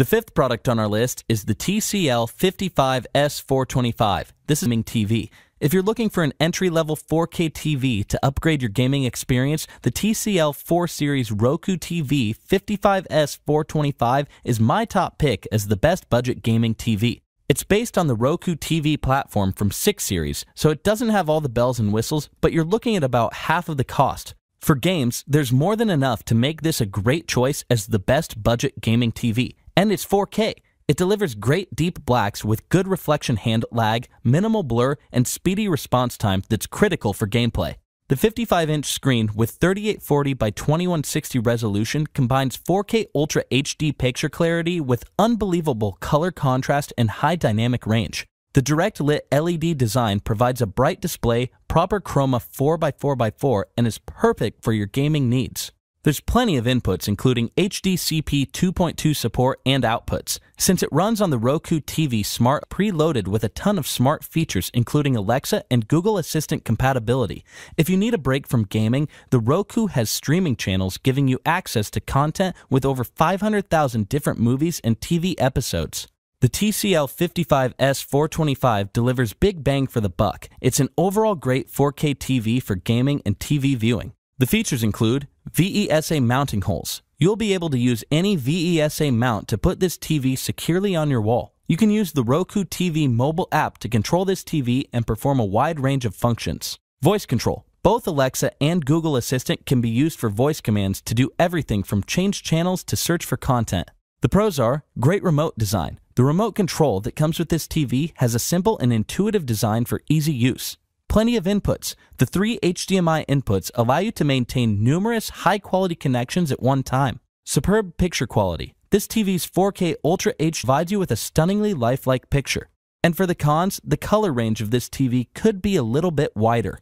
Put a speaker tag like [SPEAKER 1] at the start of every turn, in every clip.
[SPEAKER 1] The fifth product on our list is the TCL 55S425. This is gaming TV. If you're looking for an entry level 4K TV to upgrade your gaming experience, the TCL 4 Series Roku TV 55S425 is my top pick as the best budget gaming TV. It's based on the Roku TV platform from 6 Series, so it doesn't have all the bells and whistles, but you're looking at about half of the cost. For games, there's more than enough to make this a great choice as the best budget gaming TV. And it's 4K. It delivers great deep blacks with good reflection hand lag, minimal blur, and speedy response time that's critical for gameplay. The 55 inch screen with 3840 by 2160 resolution combines 4K Ultra HD picture clarity with unbelievable color contrast and high dynamic range. The direct lit LED design provides a bright display, proper chroma 4x4x4, and is perfect for your gaming needs. There's plenty of inputs, including HDCP 2.2 support and outputs. Since it runs on the Roku TV Smart, preloaded with a ton of smart features, including Alexa and Google Assistant compatibility. If you need a break from gaming, the Roku has streaming channels giving you access to content with over 500,000 different movies and TV episodes. The TCL 55S425 delivers big bang for the buck. It's an overall great 4K TV for gaming and TV viewing. The features include VESA mounting holes. You'll be able to use any VESA mount to put this TV securely on your wall. You can use the Roku TV mobile app to control this TV and perform a wide range of functions. Voice control. Both Alexa and Google Assistant can be used for voice commands to do everything from change channels to search for content. The pros are great remote design. The remote control that comes with this TV has a simple and intuitive design for easy use. Plenty of inputs. The three HDMI inputs allow you to maintain numerous high quality connections at one time. Superb picture quality. This TV's 4K Ultra H provides you with a stunningly lifelike picture. And for the cons, the color range of this TV could be a little bit wider.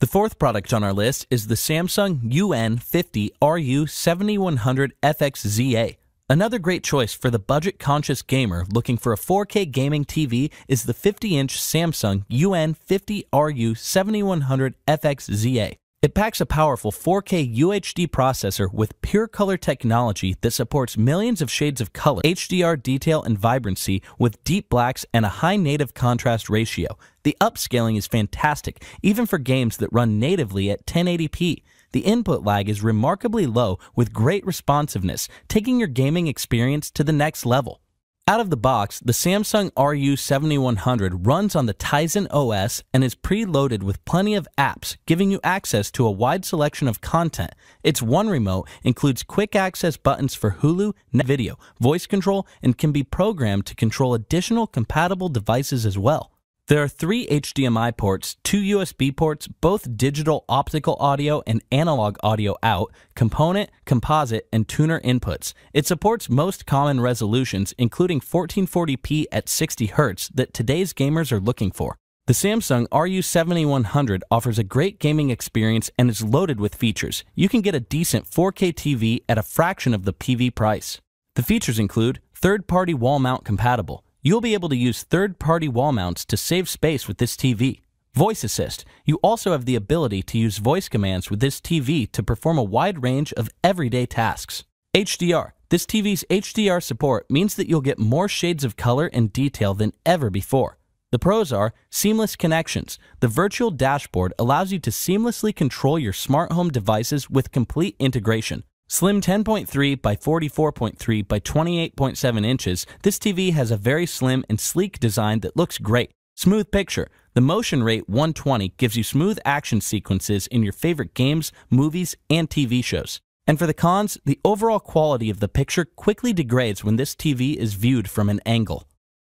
[SPEAKER 1] The fourth product on our list is the Samsung UN50 RU7100 FXZA. Another great choice for the budget conscious gamer looking for a 4K gaming TV is the 50 inch Samsung UN50RU 7100 FXZA. It packs a powerful 4K UHD processor with pure color technology that supports millions of shades of color, HDR detail and vibrancy with deep blacks and a high native contrast ratio. The upscaling is fantastic, even for games that run natively at 1080p. The input lag is remarkably low with great responsiveness, taking your gaming experience to the next level. Out of the box, the Samsung RU7100 runs on the Tizen OS and is preloaded with plenty of apps, giving you access to a wide selection of content. Its one remote includes quick access buttons for Hulu, Video, voice control, and can be programmed to control additional compatible devices as well. There are three HDMI ports, two USB ports, both digital optical audio and analog audio out, component, composite, and tuner inputs. It supports most common resolutions, including 1440p at 60 Hz that today's gamers are looking for. The Samsung RU7100 offers a great gaming experience and is loaded with features. You can get a decent 4K TV at a fraction of the PV price. The features include third party wall mount compatible You'll be able to use third party wall mounts to save space with this TV. Voice Assist. You also have the ability to use voice commands with this TV to perform a wide range of everyday tasks. HDR. This TV's HDR support means that you'll get more shades of color and detail than ever before. The pros are seamless connections. The virtual dashboard allows you to seamlessly control your smart home devices with complete integration. Slim 10.3 by 44.3 by 28.7 inches, this TV has a very slim and sleek design that looks great. Smooth picture. The motion rate 120 gives you smooth action sequences in your favorite games, movies, and TV shows. And for the cons, the overall quality of the picture quickly degrades when this TV is viewed from an angle.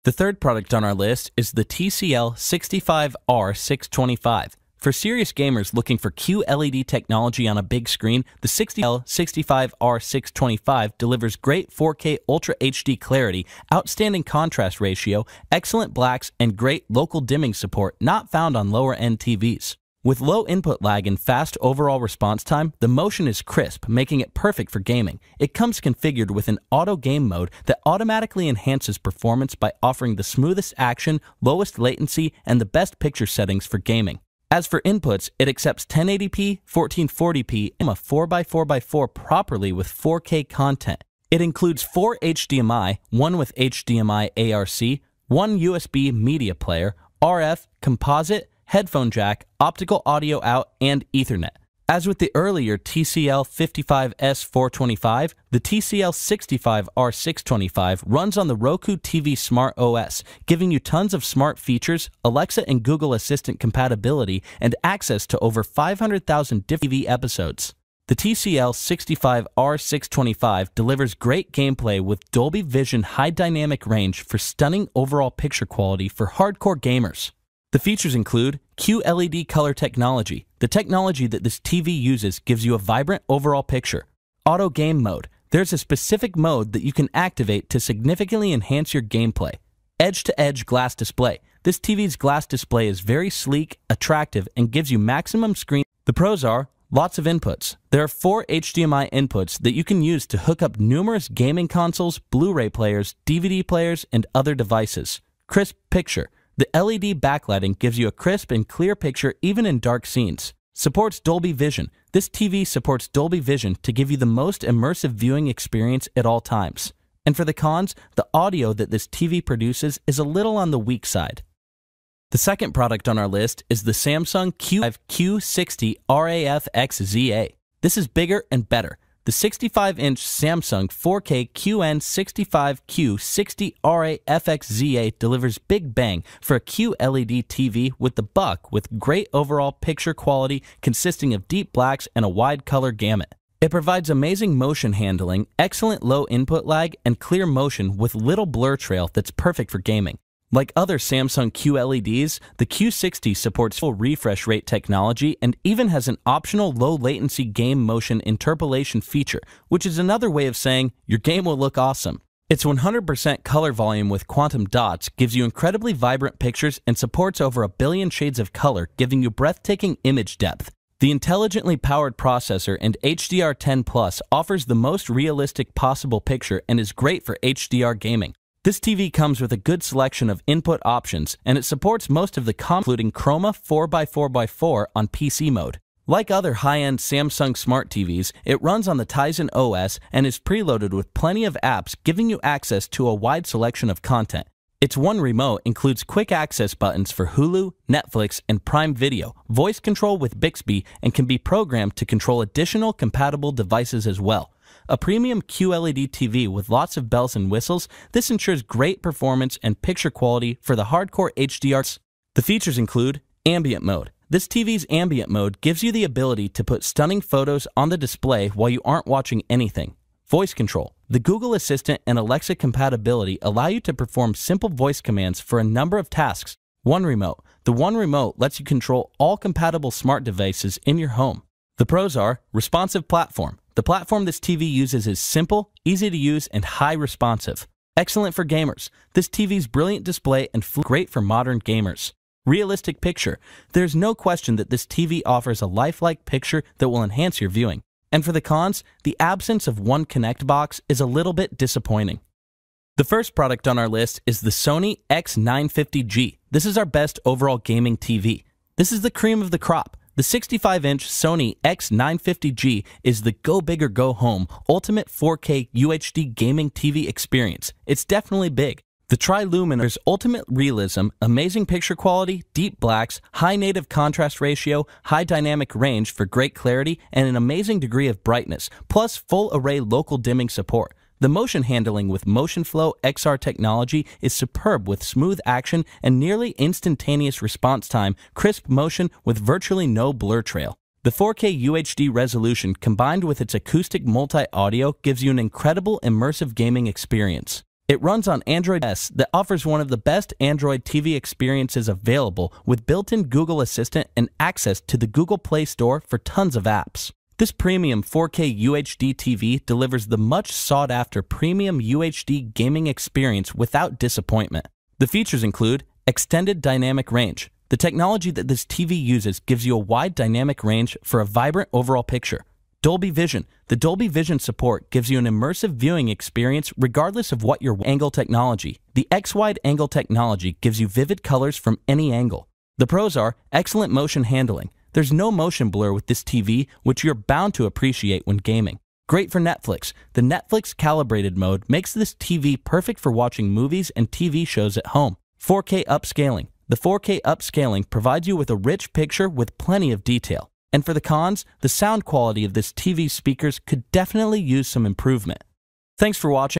[SPEAKER 1] The third product on our list is the TCL 65R625. For serious gamers looking for QLED technology on a big screen, the 60L65R625 delivers great 4K Ultra HD clarity, outstanding contrast ratio, excellent blacks, and great local dimming support not found on lower end TVs. With low input lag and fast overall response time, the motion is crisp, making it perfect for gaming. It comes configured with an auto game mode that automatically enhances performance by offering the smoothest action, lowest latency, and the best picture settings for gaming. As for inputs, it accepts 1080p, 1440p, and a 4x4x4 properly with 4K content. It includes four HDMI, one with HDMI ARC, one USB media player, RF, composite, headphone jack, optical audio out, and Ethernet. As with the earlier TCL 55S425, the TCL 65R625 runs on the Roku TV Smart OS, giving you tons of smart features, Alexa and Google Assistant compatibility, and access to over 500,000 TV episodes. The TCL 65R625 delivers great gameplay with Dolby Vision high dynamic range for stunning overall picture quality for hardcore gamers. The features include QLED color technology. The technology that this TV uses gives you a vibrant overall picture. Auto game mode. There's a specific mode that you can activate to significantly enhance your gameplay. Edge to edge glass display. This TV's glass display is very sleek, attractive, and gives you maximum screen. The pros are lots of inputs. There are four HDMI inputs that you can use to hook up numerous gaming consoles, Blu ray players, DVD players, and other devices. Crisp picture. The LED backlighting gives you a crisp and clear picture even in dark scenes. Supports Dolby Vision. This TV supports Dolby Vision to give you the most immersive viewing experience at all times. And for the cons, the audio that this TV produces is a little on the weak side. The second product on our list is the Samsung Q5 Q60 RAF XZA. This is bigger and better. The 65 inch Samsung 4K QN65Q 60RA FXZA delivers big bang for a QLED TV with the buck with great overall picture quality consisting of deep blacks and a wide color gamut. It provides amazing motion handling, excellent low input lag, and clear motion with little blur trail that's perfect for gaming. Like other Samsung QLEDs, the Q60 supports full refresh rate technology and even has an optional low latency game motion interpolation feature, which is another way of saying your game will look awesome. Its 100% color volume with quantum dots gives you incredibly vibrant pictures and supports over a billion shades of color, giving you breathtaking image depth. The intelligently powered processor and HDR10 Plus offers the most realistic possible picture and is great for HDR gaming. This TV comes with a good selection of input options, and it supports most of the com including Chroma 4x4x4 on PC mode. Like other high-end Samsung smart TVs, it runs on the Tizen OS and is preloaded with plenty of apps giving you access to a wide selection of content. Its one remote includes quick access buttons for Hulu, Netflix, and Prime Video, voice control with Bixby, and can be programmed to control additional compatible devices as well. A premium QLED TV with lots of bells and whistles, this ensures great performance and picture quality for the hardcore HDRs. The features include ambient mode. This TV's ambient mode gives you the ability to put stunning photos on the display while you aren't watching anything. Voice control. The Google Assistant and Alexa compatibility allow you to perform simple voice commands for a number of tasks. One Remote. The One Remote lets you control all compatible smart devices in your home. The pros are responsive platform. The platform this TV uses is simple, easy to use, and high responsive. Excellent for gamers. This TV's brilliant display and great for modern gamers. Realistic picture. There's no question that this TV offers a lifelike picture that will enhance your viewing. And for the cons, the absence of one Connect box is a little bit disappointing. The first product on our list is the Sony X950G. This is our best overall gaming TV. This is the cream of the crop. The 65 inch Sony X950G is the go big or go home ultimate 4K UHD gaming TV experience. It's definitely big. The Triluminos ultimate realism, amazing picture quality, deep blacks, high native contrast ratio, high dynamic range for great clarity, and an amazing degree of brightness, plus full array local dimming support. The motion handling with Motion Flow XR technology is superb with smooth action and nearly instantaneous response time, crisp motion with virtually no blur trail. The 4K UHD resolution combined with its acoustic multi audio gives you an incredible immersive gaming experience. It runs on Android OS that offers one of the best Android TV experiences available with built in Google Assistant and access to the Google Play Store for tons of apps. This premium 4K UHD TV delivers the much sought after premium UHD gaming experience without disappointment. The features include extended dynamic range. The technology that this TV uses gives you a wide dynamic range for a vibrant overall picture. Dolby Vision. The Dolby Vision support gives you an immersive viewing experience regardless of what your angle technology. The X wide angle technology gives you vivid colors from any angle. The pros are excellent motion handling. There's no motion blur with this TV, which you're bound to appreciate when gaming. Great for Netflix. The Netflix calibrated mode makes this TV perfect for watching movies and TV shows at home. 4K upscaling. The 4K upscaling provides you with a rich picture with plenty of detail. And for the cons, the sound quality of this TV speakers could definitely use some improvement. Thanks for watching.